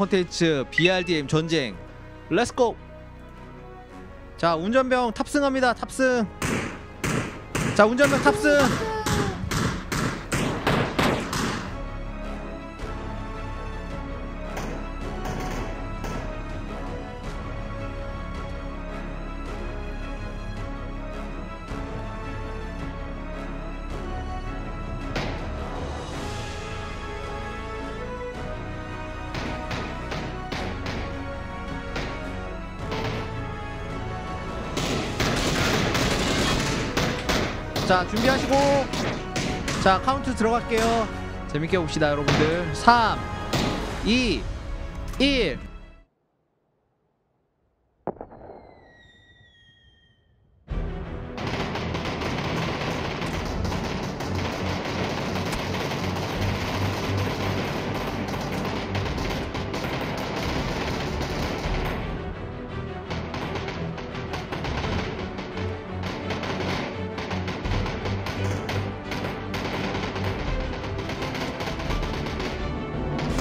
컨텐츠 BRDM 전쟁. 렛츠고 자 운전병 탑승합니다. 탑승. 자 운전병 탑승 자 준비하시고. 자 카운트 들어갈게요. 재밌게 봅시다 여러분들. 3 2 1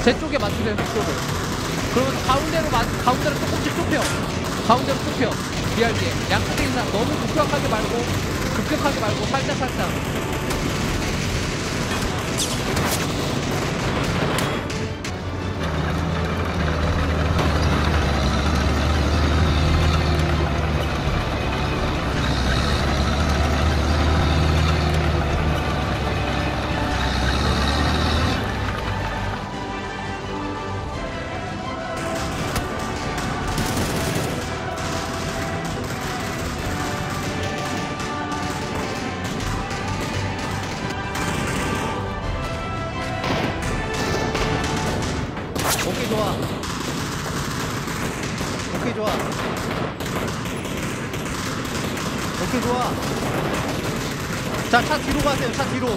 제 쪽에 맞추세요 쪽을 그러면 가운데로 맞 가운데로 조금씩 좁혀 가운데로 좁혀 BRD에. 양쪽에 있는 사람 너무 급격하게 말고 급격하게 말고 살짝 살짝 자 차 뒤로 가세요 차 뒤로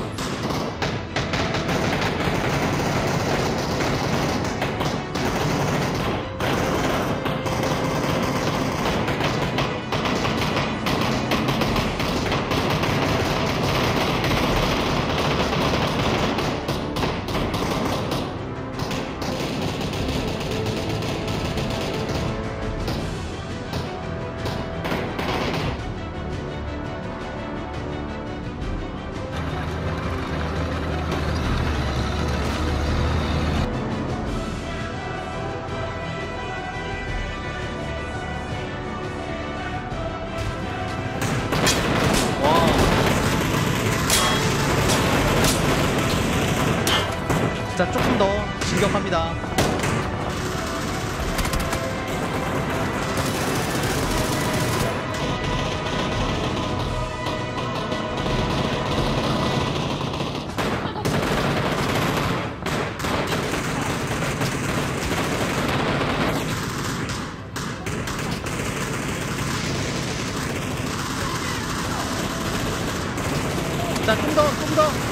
자 좀 더 좀 더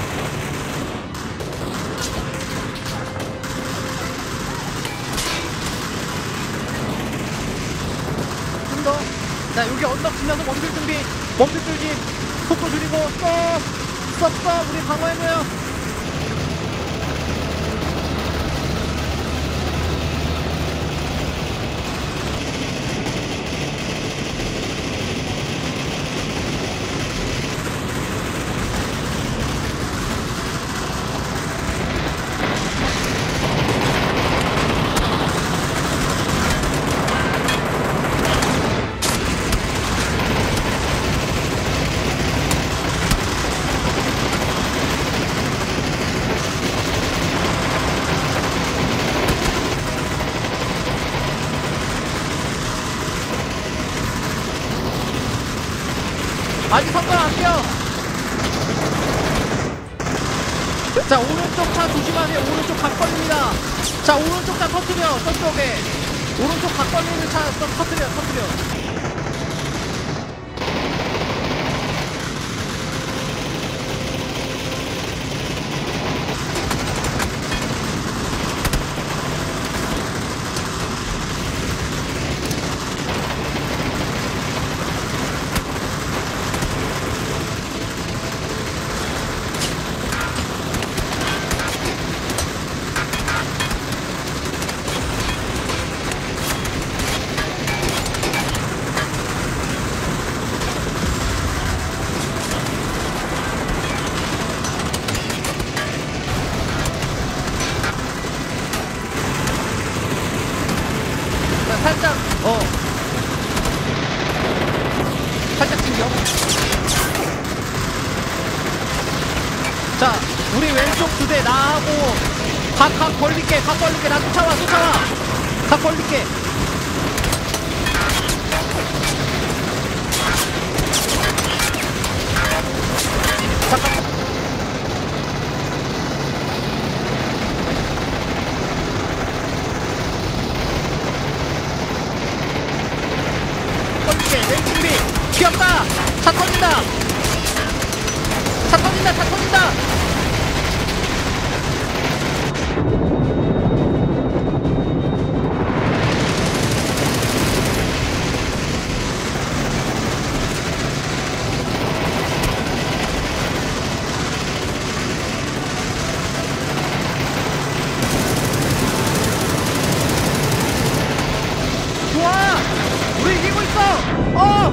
좀 더. 자 여기 언덕 지나서 멈출 준비. 멈출 준비. 속도 줄이고. 스톱 우리 방어해줘요 아직 선거 안 돼요. 자 오른쪽 차 조심하세요. 오른쪽 각 걸립니다. 자 오른쪽 차 터트려 저쪽에. 오른쪽 각 걸리는 차 터- 터트려 터트려 각, 각 벌릴게 각 벌릴게. 나 쫓아와 쫓아와. 각 벌릴게. 잠깐 벌릴게. 내 준비 귀엽다. 차 터진다. 차 터진다 차 터진다 어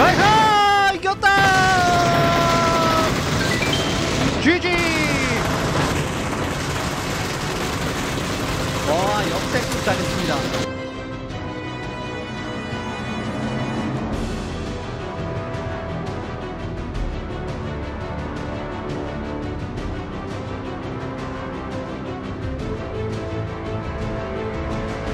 라이트! 이겼다! GG! 와, 역대급 잘했습니다.